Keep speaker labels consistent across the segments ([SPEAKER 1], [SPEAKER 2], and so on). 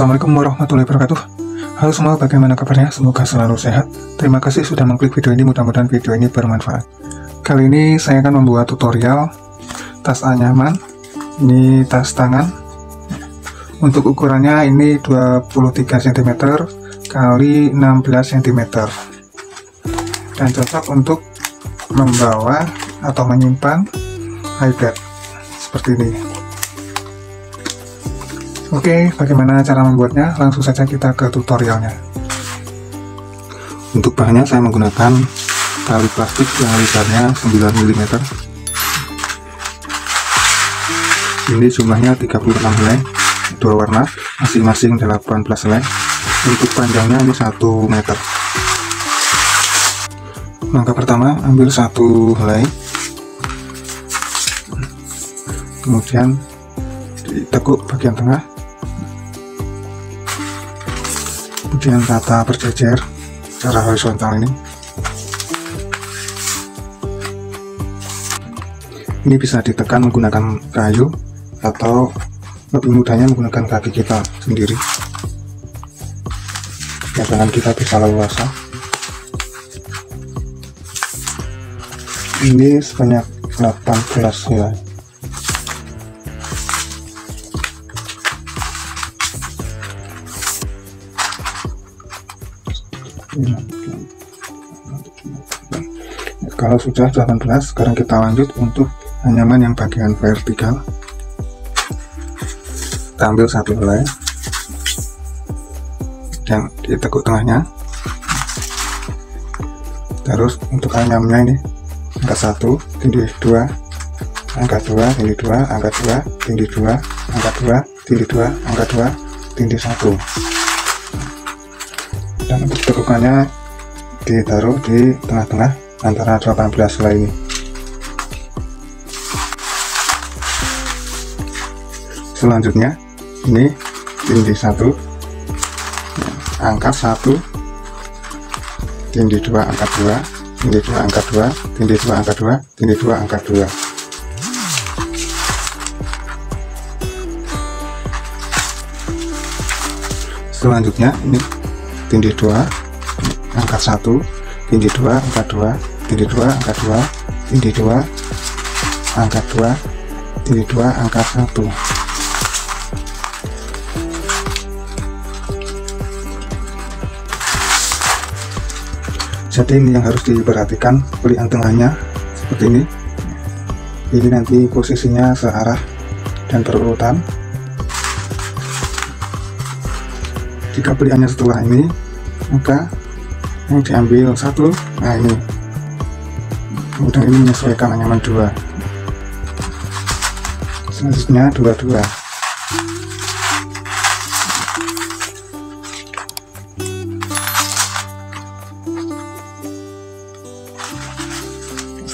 [SPEAKER 1] Assalamualaikum warahmatullahi wabarakatuh. Halo semua, bagaimana kabarnya? Semoga selalu sehat. Terima kasih sudah mengklik video ini, mudah-mudahan video ini bermanfaat. Kali ini saya akan membuat tutorial Tas anyaman. Ini tas tangan. Untuk ukurannya ini 23 cm kali 16 cm Dan cocok untuk membawa atau menyimpan iPad Seperti ini Oke, bagaimana cara membuatnya? Langsung saja kita ke tutorialnya. Untuk bahannya saya menggunakan tali plastik yang lebarnya 9 mm. Ini jumlahnya 36 helai, dua warna, masing-masing 18 helai. Untuk panjangnya ini 1 meter. Langkah pertama, ambil satu helai. Kemudian ditekuk bagian tengah kemudian tata berjejer secara horizontal ini. Ini bisa ditekan menggunakan kayu atau lebih mudahnya menggunakan kaki kita sendiri. Ya tangan kita bisa leluasa. Ini sebanyak 18 ya kalau sudah 18 sekarang kita lanjut untuk anyaman yang bagian vertikal. Kita ambil satu helai. Dan ditekuk tengahnya. Terus untuk anyamnya ini angka 1 tindih 2 angka 2 tindih 2 angka 2 tindih 2 angka 2 tindih 2 angka 2 tindih 1 dan untuk ditaruh di tengah-tengah antara 18 helai ini. Selanjutnya ini tindih satu angkat satu tindih dua angkat dua tindih dua angkat dua tindih dua angkat dua tindih dua angkat dua. Selanjutnya ini tindih 2 angkat 1 tindih 2 angkat 2 tindih 2 angkat 2 tindih 2 angkat 2 tindih 2 angkat 1 jadi ini yang harus diperhatikan pelihan tengahnya seperti ini. Ini nanti posisinya searah dan berurutan jika pilihannya setelah ini. Maka yang diambil satu nah ini. Kemudian ini menyesuaikan anyaman dua. Selanjutnya dua-dua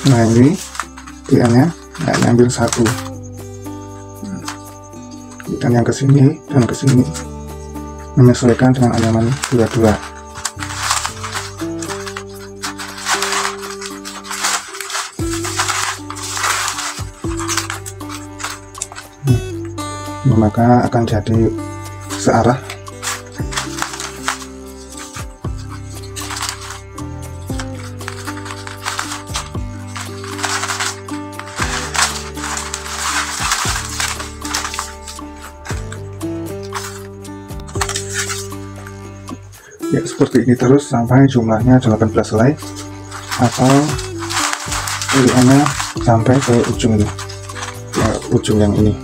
[SPEAKER 1] nah ini pilihannya nah, ambil satu. Dan yang ke sini dan ke sini menyesuaikan dengan anyaman dua-dua hmm. maka akan jadi searah seperti ini terus sampai jumlahnya 18 helai atau pilihannya sampai ke ujung ini. Ya, ujung yang ini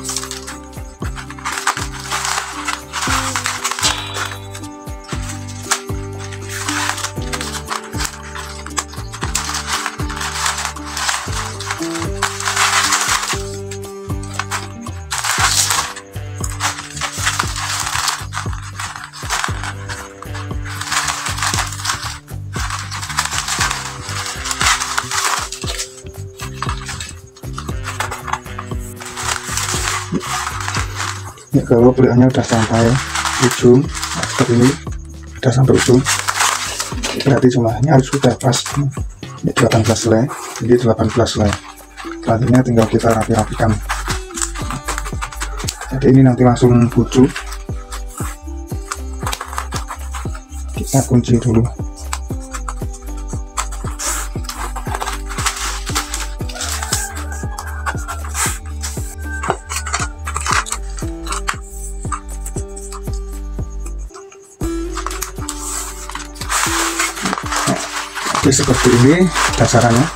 [SPEAKER 1] ini kalau beliaunya udah sampai ujung seperti ini udah sampai ujung. Berarti jumlahnya harus sudah pas. Ini 18 selai jadi 18 selai selanjutnya tinggal kita rapi-rapikan. Jadi ini nanti langsung bucu kita kunci dulu. Seperti ini dasarannya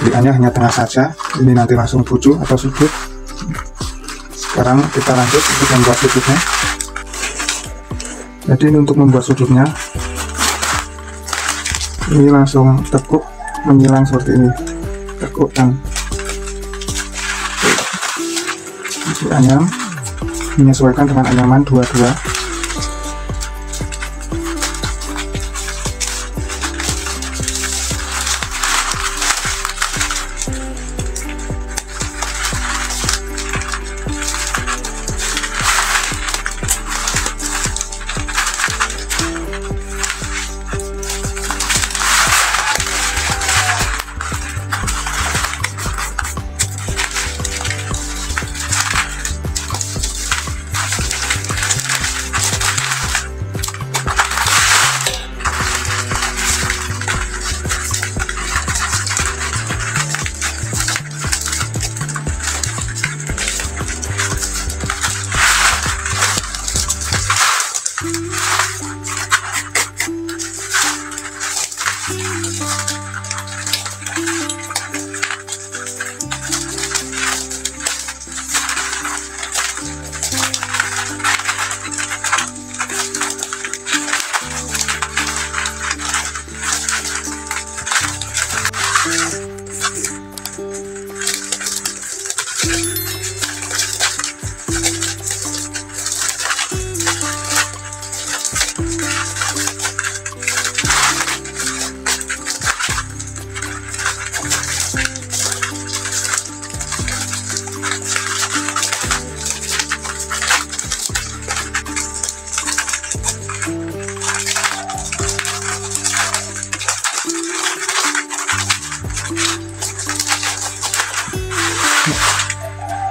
[SPEAKER 1] pilihannya hanya tengah saja. Ini nanti langsung bucu atau sudut sekarang kita lanjut untuk membuat sudutnya jadi ini untuk membuat sudutnya ini langsung tekuk menyilang seperti ini. Tekuk dan isi menyesuaikan dengan anyaman dua-dua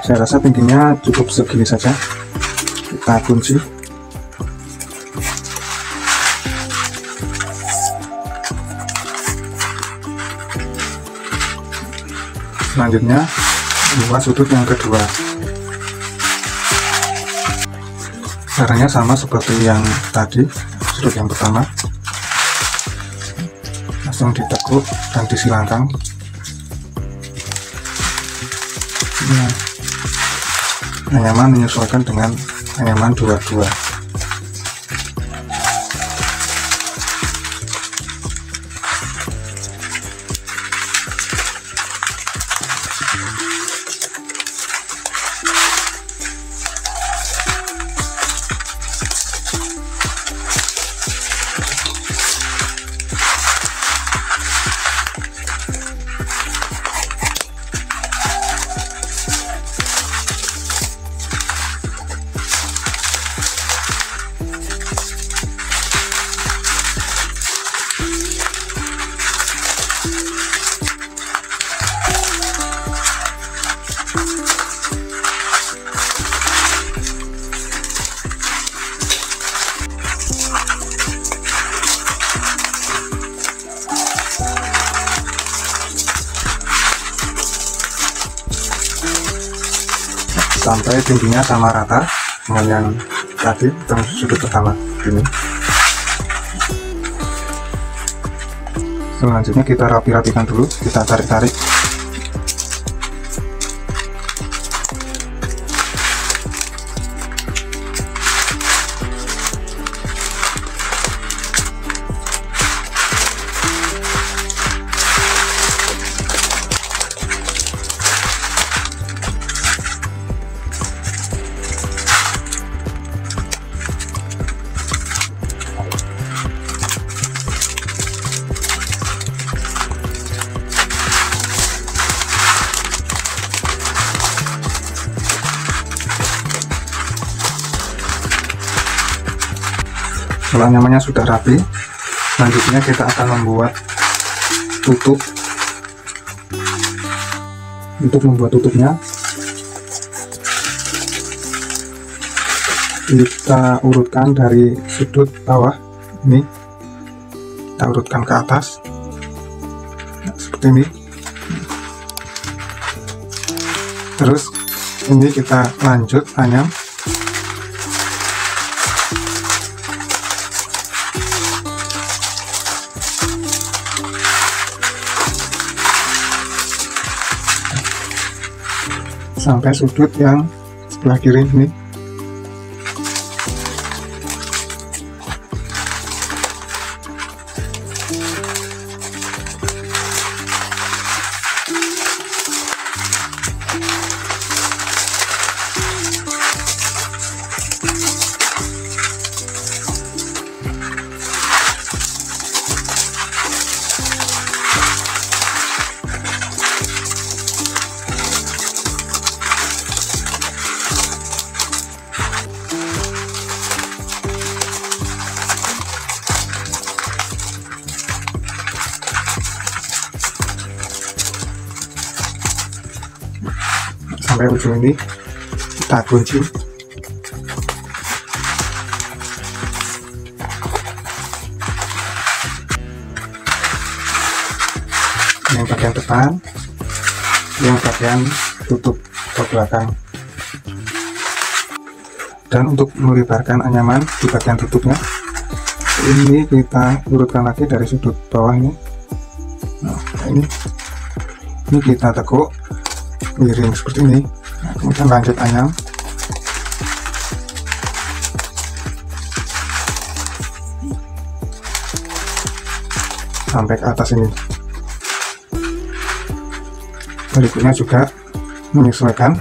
[SPEAKER 1] saya rasa tingginya cukup segini saja. Kita kunci. Selanjutnya buat sudut yang kedua. Caranya sama seperti yang tadi sudut yang pertama. Langsung ditekuk dan disilangkan anyaman menyesuaikan dengan anyaman 22 tingginya sama rata dengan yang tadi yang sudut pertama ini. Selanjutnya kita rapi-rapikan dulu kita tarik-tarik kalau nyamannya sudah rapi. Selanjutnya kita akan membuat tutup. Untuk membuat tutupnya. Kita urutkan dari sudut bawah ini. Kita urutkan ke atas. Nah, seperti ini. Terus ini kita lanjut anyam sampai sudut yang sebelah kiri ini kunci yang bagian depan yang bagian tutup ke belakang. Dan untuk melebarkan anyaman di bagian tutupnya ini kita urutkan lagi dari sudut bawah ini. Nah ini ini kita tekuk miring seperti ini. Nah, kemudian lanjut ayam sampai ke atas ini. Berikutnya juga menyesuaikan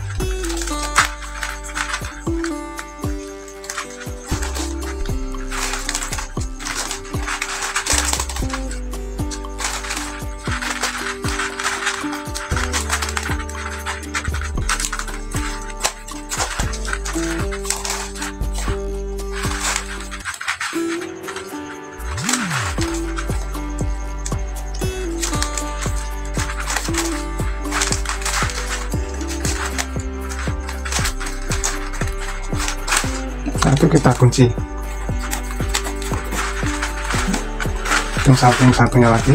[SPEAKER 1] kita kunci. Yang samping satunya lagi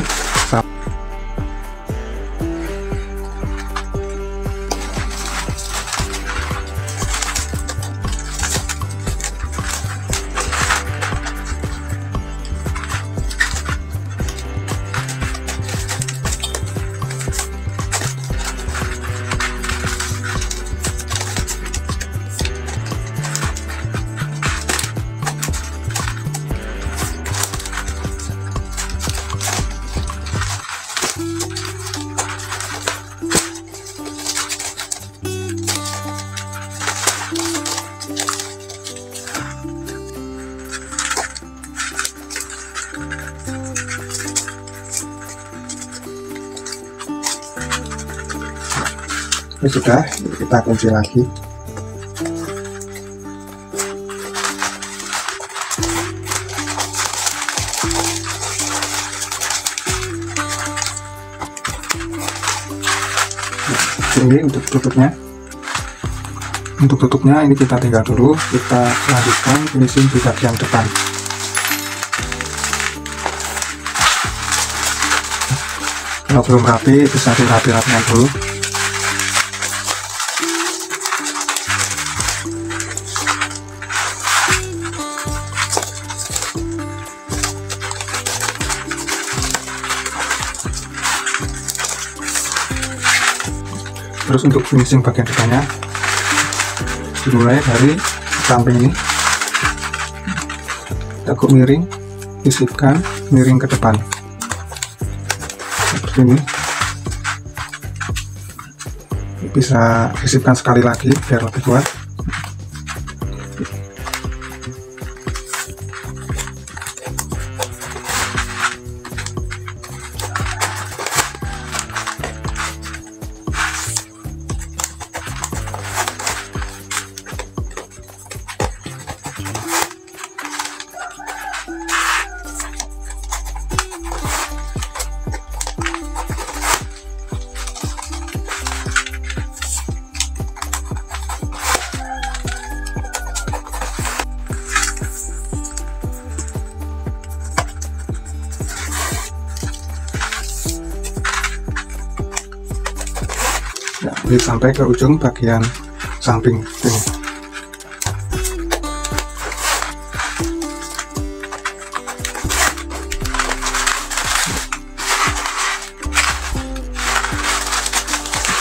[SPEAKER 1] ini sudah kita kunci lagi. Ini untuk tutupnya. Untuk tutupnya ini kita tinggal dulu. Kita lanjutkan finishing di bagian depan. Kalau belum rapi bisa dirapi-rapikan dulu terus untuk finishing bagian depannya. Dimulai dari samping ini. Tekuk miring sisipkan miring ke depan. Seperti ini. Bisa sisipkan sekali lagi biar lebih kuat sampai ke ujung bagian samping ini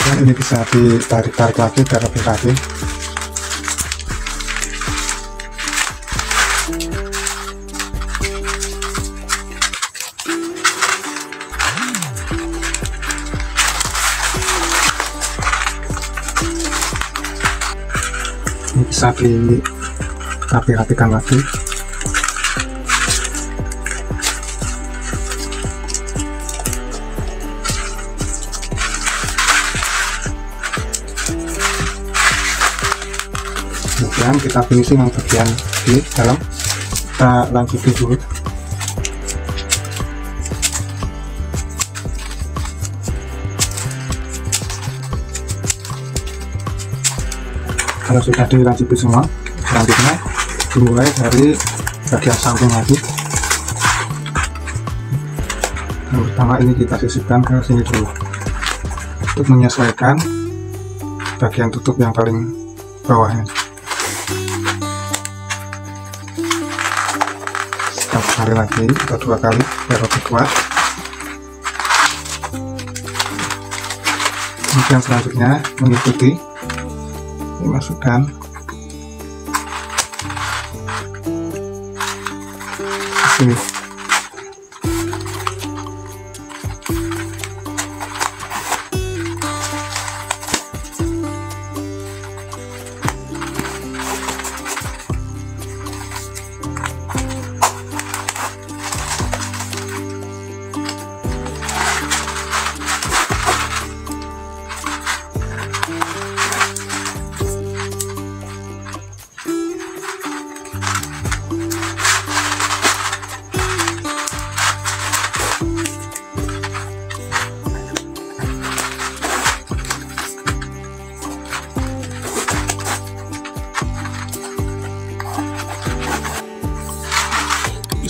[SPEAKER 1] dan ini bisa ditarik-tarik lagi lebih rapi bisa dirapi-rapikan lagi. Kemudian kita finishing yang bagian di dalam. Kita lanjutin dulu kalau sudah dilanjuti semua selanjutnya dimulai dari bagian samping lagi. Yang pertama ini kita sisipkan ke sini dulu. Untuk menyesuaikan bagian tutup yang paling bawahnya. Satu kali lagi atau dua kali biar lebih kuat. Kemudian selanjutnya mengikuti dimasukkan sini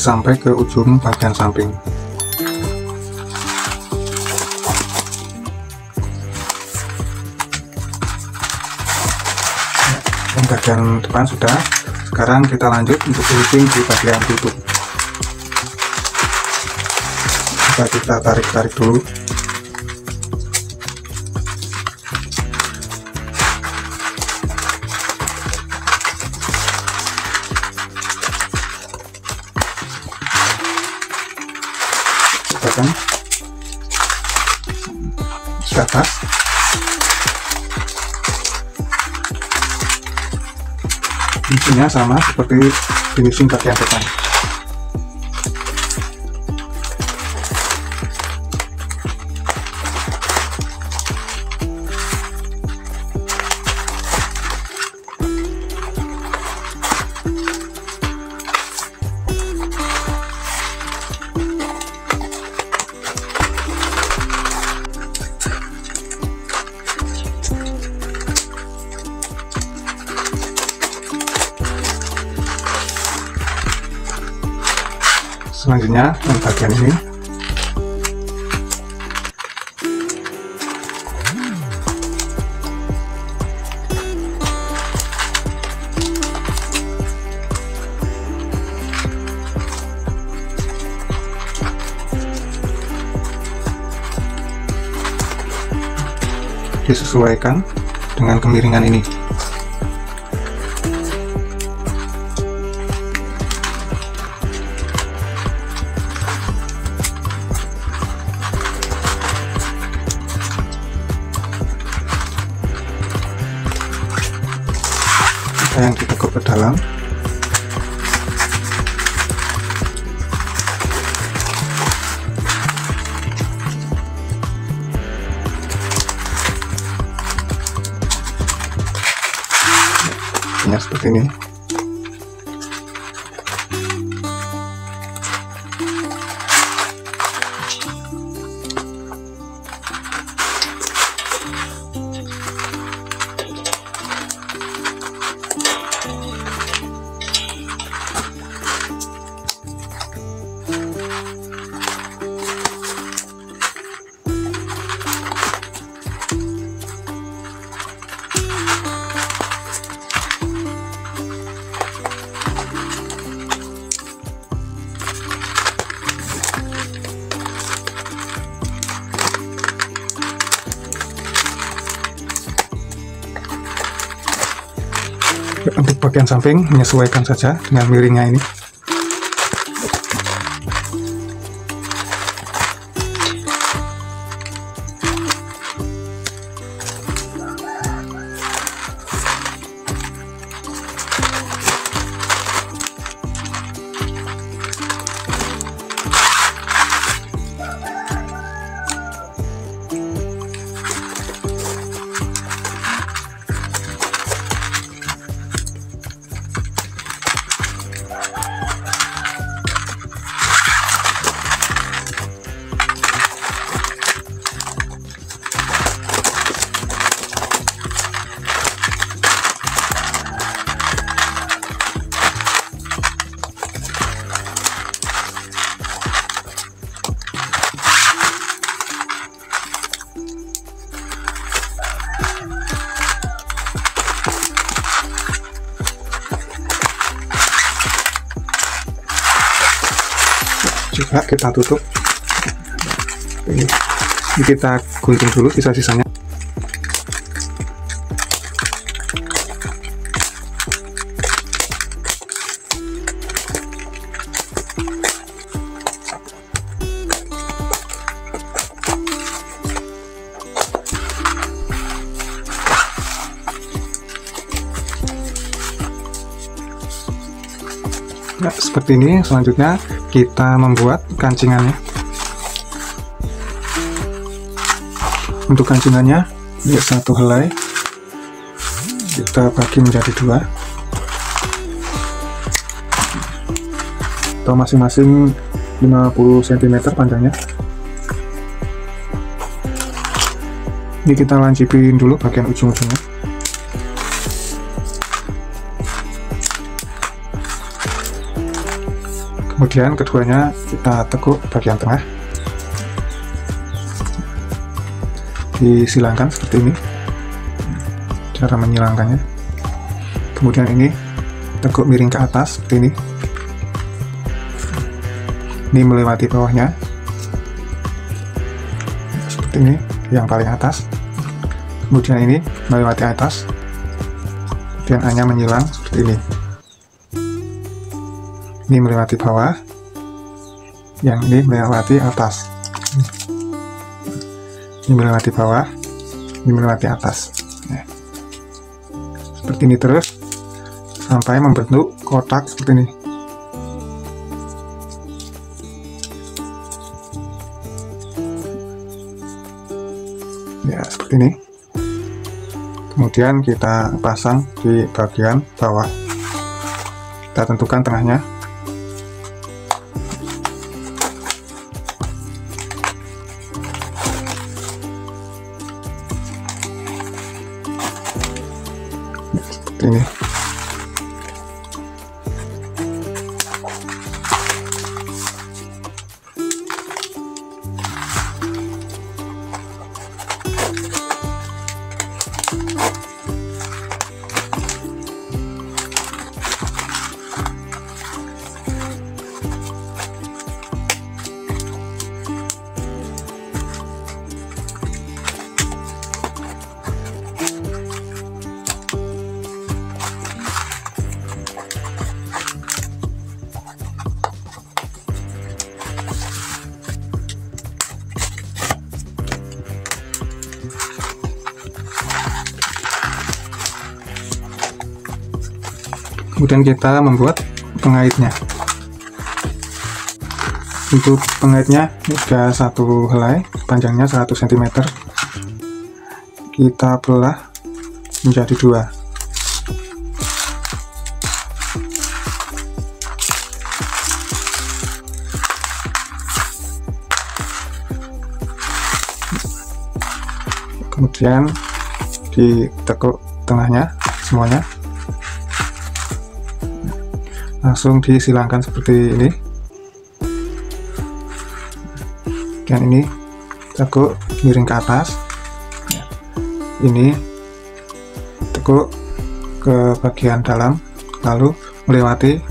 [SPEAKER 1] sampai ke ujung bagian samping. Yang bagian depan sudah. Sekarang kita lanjut untuk finishing di bagian tutup kita tarik-tarik dulu sudah pas fungsinya sama seperti finishing bagian depan disesuaikan dengan kemiringan ini bagian samping menyesuaikan saja dengan miringnya ini kita tutup. Ini, ini kita gunting dulu sisa-sisanya. Nah, seperti ini selanjutnya kita membuat kancingannya. Untuk kancingannya ini satu helai. Kita bagi menjadi dua. Atau masing-masing 50 cm panjangnya. Ini kita lancipin dulu bagian ujung-ujungnya kemudian keduanya kita tekuk bagian tengah. Disilangkan seperti ini. Cara menyilangkannya. Kemudian ini tekuk miring ke atas seperti ini. Ini melewati bawahnya. Seperti ini yang paling atas. Kemudian ini melewati atas. Kemudian hanya menyilang seperti ini ini melewati bawah. Yang ini melewati atas. Ini melewati bawah. Ini melewati atas. Ya. seperti ini terus. Sampai membentuk kotak seperti ini. Ya seperti ini. Kemudian kita pasang di bagian bawah. Kita tentukan tengahnya kemudian kita membuat pengaitnya. Untuk pengaitnya ada satu helai panjangnya 100 cm kita belah menjadi dua. Kemudian ditekuk tengahnya semuanya langsung disilangkan seperti ini. Dan ini tekuk miring ke atas. Ini tekuk ke bagian dalam lalu melewati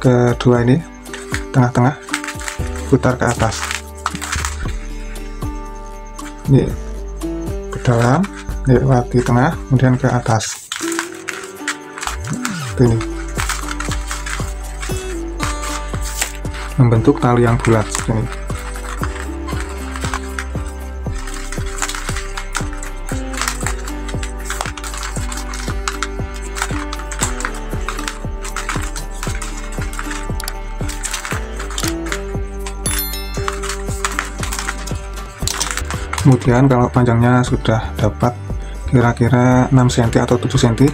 [SPEAKER 1] kedua ini tengah-tengah putar ke atas. Ini ke dalam lewati tengah kemudian ke atas. Ini membentuk tali yang bulat. Seperti ini. Kemudian kalau panjangnya sudah dapat kira-kira 6 cm atau 7 cm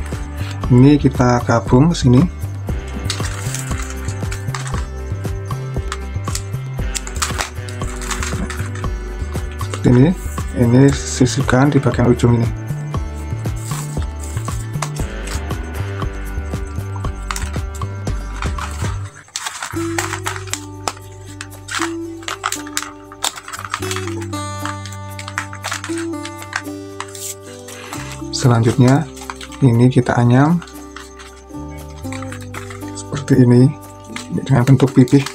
[SPEAKER 1] ini kita gabung ke sini ini ini sisihkan di bagian ujung ini. Selanjutnya ini kita anyam seperti ini dengan bentuk pipih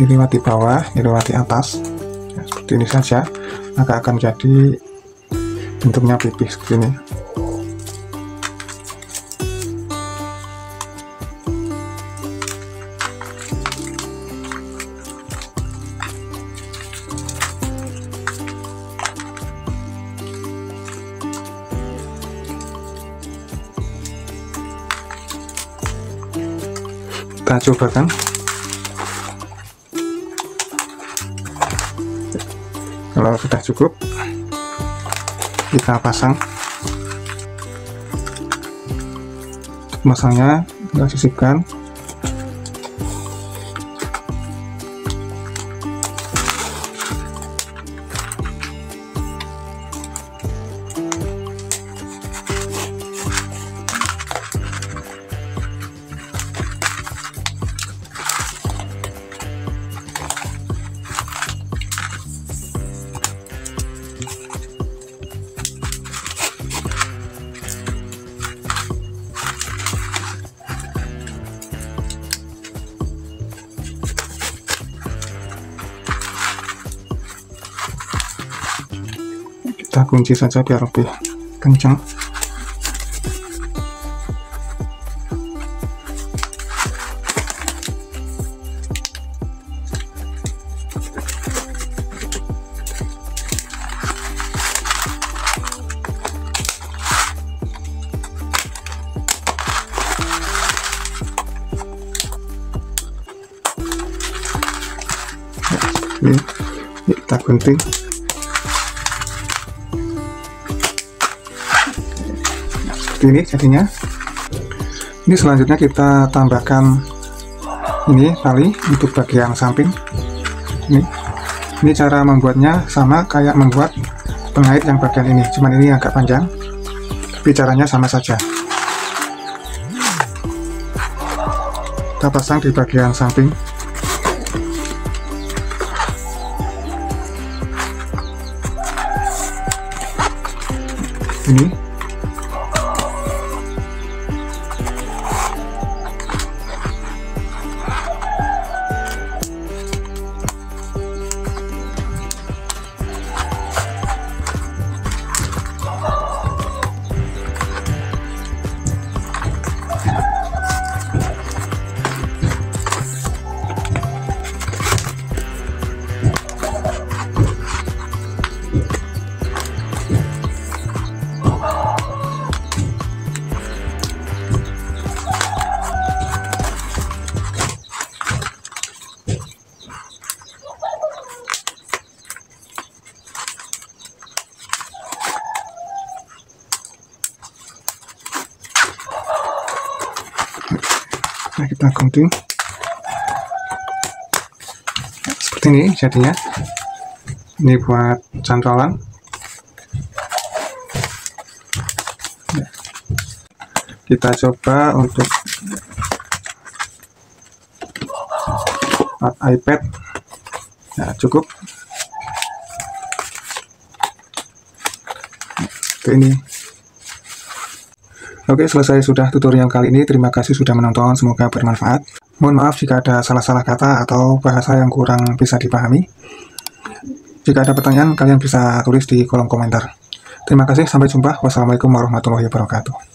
[SPEAKER 1] ini lewati bawah ini lewati atas. Ya, seperti ini saja. Maka akan jadi bentuknya pipih seperti ini. Kita coba kan sudah cukup. Kita pasang. Masangnya kita sisipkan kunci saja biar lebih kencang. Ini kita gunting ini jadinya. Ini selanjutnya kita tambahkan ini tali untuk bagian samping. Ini. Ini cara membuatnya sama kayak membuat pengait yang bagian ini. Cuman ini agak panjang tapi caranya sama saja. Kita pasang di bagian samping. Ini kita gunting seperti ini jadinya. Ini buat cantolan. Kita coba untuk iPad. Nah cukup. Seperti ini Oke, selesai sudah tutorial kali ini. Terima kasih sudah menonton, semoga bermanfaat. Mohon maaf jika ada salah-salah kata atau bahasa yang kurang bisa dipahami. Jika ada pertanyaan, kalian bisa tulis di kolom komentar. Terima kasih, sampai jumpa. Wassalamualaikum warahmatullahi wabarakatuh.